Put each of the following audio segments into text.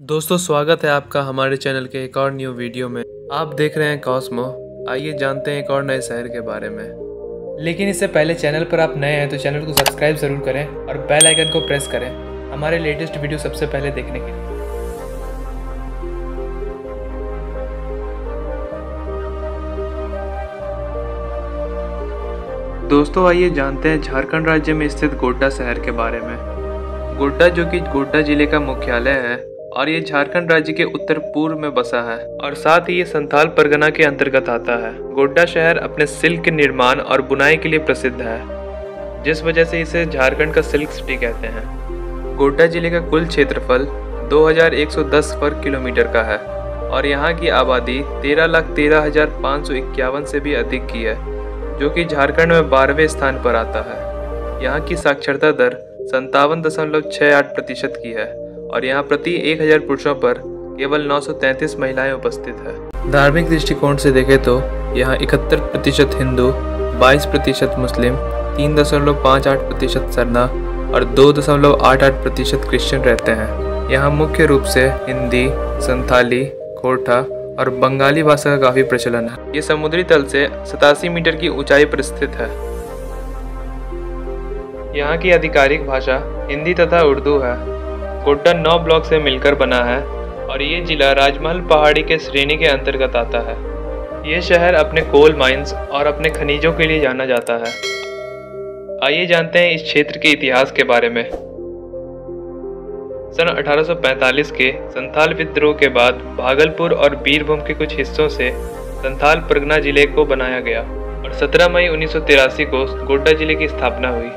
दोस्तों, स्वागत है आपका हमारे चैनल के एक और न्यू वीडियो में। आप देख रहे हैं कॉस्मो आइए जानते हैं एक और नए शहर के बारे में। लेकिन इससे पहले चैनल पर आप नए हैं तो चैनल को सब्सक्राइब ज़रूर करें और बेल आइकन को प्रेस करें हमारे लेटेस्ट वीडियो सबसे पहले देखने के लिए। दोस्तों, आइए जानते हैं झारखंड राज्य में स्थित गोड्डा शहर के बारे में। गोड्डा, जो कि गोड्डा ज़िले का मुख्यालय है और ये झारखंड राज्य के उत्तर पूर्व में बसा है और साथ ही ये संथाल परगना के अंतर्गत आता है। गोड्डा शहर अपने सिल्क के निर्माण और बुनाई के लिए प्रसिद्ध है, जिस वजह से इसे झारखंड का सिल्क सिटी कहते हैं। गोड्डा ज़िले का कुल क्षेत्रफल 2110 वर्ग किलोमीटर का है और यहाँ की आबादी तेरह लाख तेरह हज़ार पाँच सौ इक्यावन से भी अधिक की है, जो कि झारखंड में बारहवें स्थान पर आता है। यहाँ की साक्षरता दर संतावन दशमलव छः आठ प्रतिशत की है और यहाँ प्रति एक हज़ार पुरुषों पर केवल 933 महिलाएँ उपस्थित है। धार्मिक दृष्टिकोण से देखें तो यहाँ इकहत्तर प्रतिशत हिंदू 22 प्रतिशत मुस्लिम, तीन दशमलव पाँच आठ प्रतिशत सरना और दो दशमलव आठ आठ प्रतिशत क्रिश्चियन रहते हैं। यहाँ मुख्य रूप से हिंदी, संथाली, कोठा और बंगाली भाषा का काफ़ी प्रचलन है। ये समुद्री तल से सतासी मीटर की ऊंचाई पर स्थित है। यहाँ की आधिकारिक भाषा हिंदी तथा उर्दू है। गोड्डा नौ ब्लॉक से मिलकर बना है और ये जिला राजमहल पहाड़ी के श्रेणी के अंतर्गत आता है। ये शहर अपने कोल माइंस और अपने खनिजों के लिए जाना जाता है। आइए जानते हैं इस क्षेत्र के इतिहास के बारे में। सन 1845 के संथाल विद्रोह के बाद भागलपुर और बीरभूम के कुछ हिस्सों से संथाल परगना ज़िले को बनाया गया और 17 मई उन्नीस सौ तिरासी को गोड्डा ज़िले की स्थापना हुई।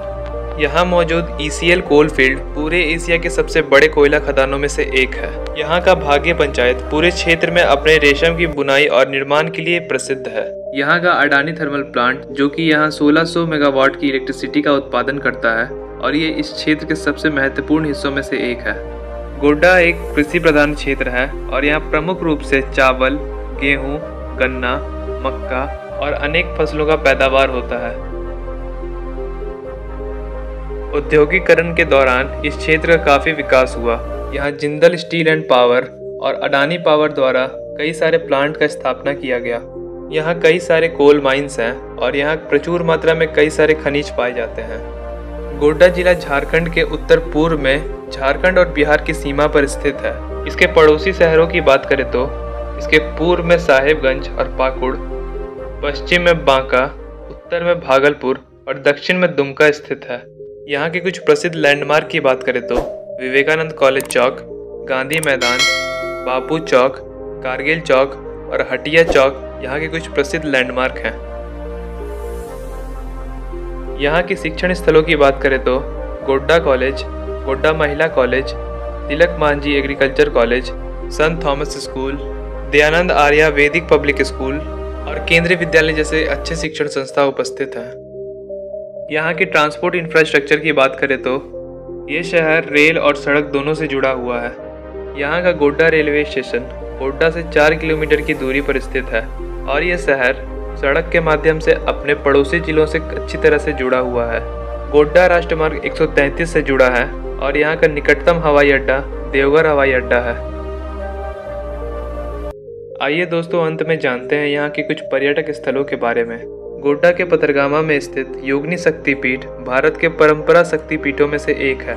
यहाँ मौजूद ईसीएल कोल फ़ील्ड पूरे एशिया के सबसे बड़े कोयला खदानों में से एक है। यहाँ का भाग्य पंचायत पूरे क्षेत्र में अपने रेशम की बुनाई और निर्माण के लिए प्रसिद्ध है। यहाँ का अडानी थर्मल प्लांट जो कि यहाँ 1600 मेगावाट की इलेक्ट्रिसिटी का उत्पादन करता है और ये इस क्षेत्र के सबसे महत्वपूर्ण हिस्सों में से एक है। गोड्डा एक कृषि प्रधान क्षेत्र है और यहाँ प्रमुख रूप से चावल गेहूँ, गन्ना मक्का और अनेक फ़सलों का पैदावार होता है। औद्योगिकरण के दौरान इस क्षेत्र का काफ़ी विकास हुआ। यहाँ जिंदल स्टील एंड पावर और अडानी पावर द्वारा कई सारे प्लांट का स्थापना किया गया। यहाँ कई सारे कोल माइंस हैं और यहाँ प्रचुर मात्रा में कई सारे खनिज पाए जाते हैं। गोड्डा जिला झारखंड के उत्तर पूर्व में झारखंड और बिहार की सीमा पर स्थित है। इसके पड़ोसी शहरों की बात करें तो इसके पूर्व में साहेबगंज और पाकुड़, पश्चिम में बांका, उत्तर में भागलपुर और दक्षिण में दुमका स्थित है। यहाँ के कुछ प्रसिद्ध लैंडमार्क की बात करें तो विवेकानंद कॉलेज चौक, गांधी मैदान, बापू चौक, कारगिल चौक और हटिया चौक यहाँ के कुछ प्रसिद्ध लैंडमार्क हैं। यहाँ के शिक्षण स्थलों की बात करें तो गोड्डा कॉलेज, गोड्डा महिला college, Tilak Manjhi agriculture college, saint Thomas school, Dayanand Arya Vedic public school और केंद्रीय विद्यालय जैसे अच्छे शिक्षण संस्था उपस्थित हैं। यहाँ के ट्रांसपोर्ट इंफ्रास्ट्रक्चर की बात करें तो ये शहर रेल और सड़क दोनों से जुड़ा हुआ है। यहाँ का गोड्डा रेलवे स्टेशन गोड्डा से चार किलोमीटर की दूरी पर स्थित है। और ये शहर, सड़क के माध्यम से अपने पड़ोसी जिलों से अच्छी तरह से जुड़ा हुआ है। गोड्डा राष्ट्रमार्ग 133 से जुड़ा है और यहाँ का निकटतम हवाई अड्डा, देवघर हवाई अड्डा है। आइए दोस्तों, अंत में जानते हैं यहाँ के कुछ पर्यटक स्थलों के बारे में। गोड्डा के पथरगामा में स्थित योगनी शक्तिपीठ भारत के परंपरा शक्तिपीठों में से एक है।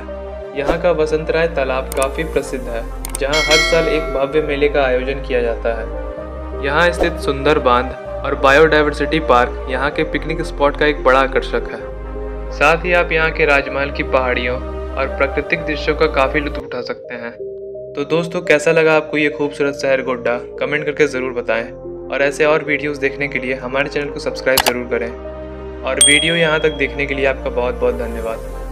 यहाँ का वसंतराय तालाब काफ़ी प्रसिद्ध है, जहाँ हर साल एक भव्य मेले का आयोजन किया जाता है। यहाँ स्थित सुंदर बाँध और बायोडाइवर्सिटी पार्क यहाँ के पिकनिक स्पॉट का एक बड़ा आकर्षक है। साथ ही आप यहाँ के राजमहल की पहाड़ियों और प्राकृतिक दृश्यों का काफ़ी लुत्फ उठा सकते हैं। तो दोस्तों, कैसा लगा आपको ये खूबसूरत शहर गोड्डा? कमेंट करके ज़रूर बताएँ। और ऐसे और वीडियोस देखने के लिए हमारे चैनल को सब्सक्राइब ज़रूर करें। और वीडियो यहाँ तक देखने के लिए आपका बहुत बहुत धन्यवाद।